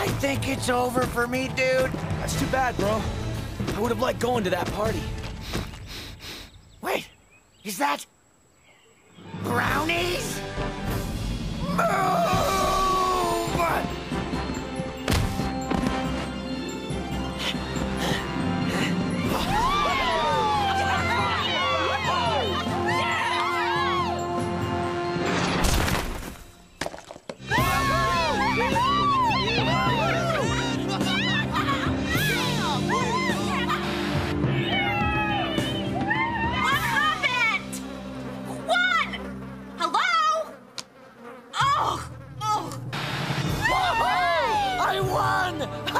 I think it's over for me, dude. That's too bad, bro. I would have liked going to that party. Wait, is that... Brownies? Move!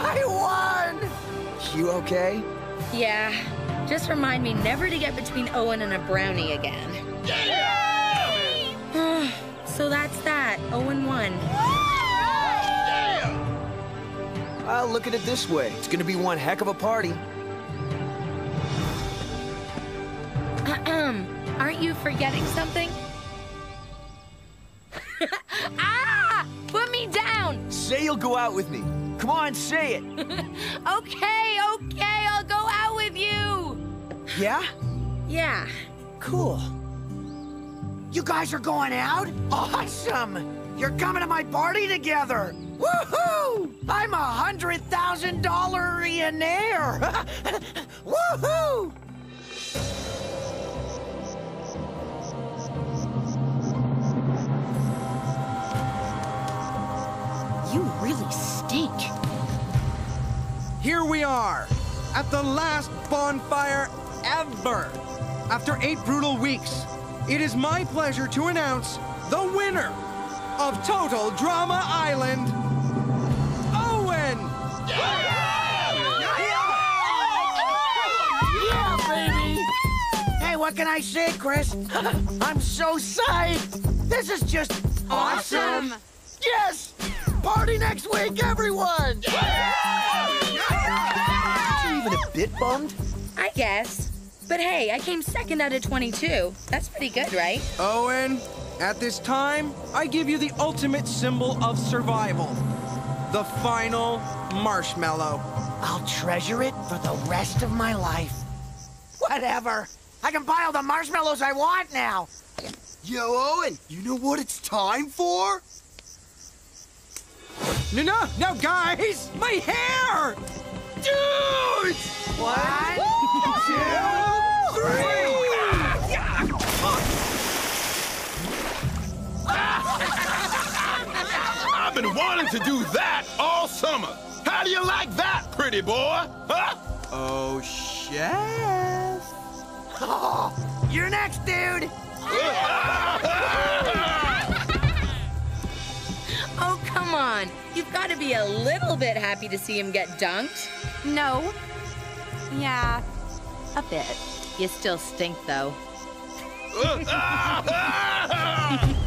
I won! You okay? Yeah, just remind me never to get between Owen and a brownie again. so that's that. Owen won. I'll look at it this way. It's gonna be one heck of a party. Ahem. Aren't you forgetting something? ah! Put me down! Say you'll go out with me. Come on, say it. Okay, okay, I'll go out with you! Yeah? Yeah. Cool. You guys are going out? Awesome! You're coming to my party together! Woohoo! I'm a hundred thousand dollar millionaire! You really stink. Here we are, at the last bonfire ever. After eight brutal weeks, it is my pleasure to announce the winner of Total Drama Island, Owen! Yeah, baby! Hey, what can I say, Chris? I'm so psyched! This is just awesome! Yes! Party next week, everyone! Aren't you even a bit bummed? I guess. But hey, I came second out of 22. That's pretty good, right? Owen, at this time, I give you the ultimate symbol of survival the final marshmallow. I'll treasure it for the rest of my life. Whatever. I can buy all the marshmallows I want now. Yo, Owen, you know what it's time for? No, no, no, guys! My hair! Dude! One, two, I've been wanting to do that all summer. How do you like that, pretty boy? Huh? Oh, chef. Oh, you're next, dude. On. You've got to be a little bit happy to see him get dunked. No. Yeah, a bit. You still stink, though.